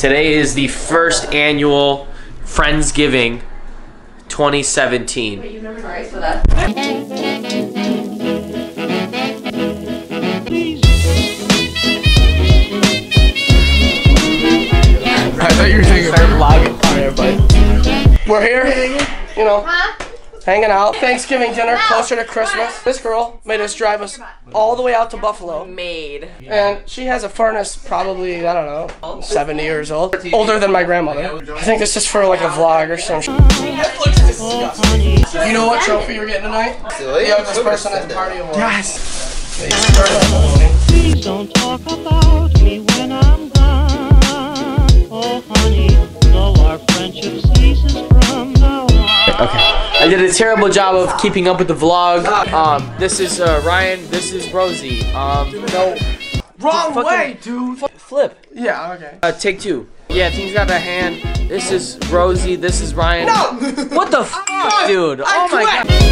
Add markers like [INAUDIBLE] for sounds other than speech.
Today is the first annual Friendsgiving 2017. I thought you were saying We're here, you know, hanging out. Thanksgiving dinner closer to Christmas. This girl made us drive us all the way out to Buffalo. Made. And she has a furnace probably, I don't know, 70 years old. Older than my grandmother. I think this is for like a vlog or some shit. You know what trophy you're getting tonight? The youngest person at the party award. Yes! Please don't talk about me when I'm gone. Oh, honey, though our friendship ceases from now on. I did a terrible job of keeping up with the vlog. Um, this is uh, Ryan. This is Rosie. Um, no, Wrong Fucking- way, dude! flip. Yeah, okay. Uh, take two. Yeah, thing's got a hand. This is Rosie. This is Ryan. No! What the [LAUGHS] fuck, dude? oh my god.